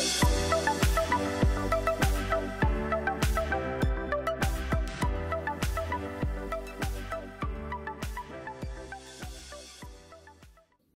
Bye.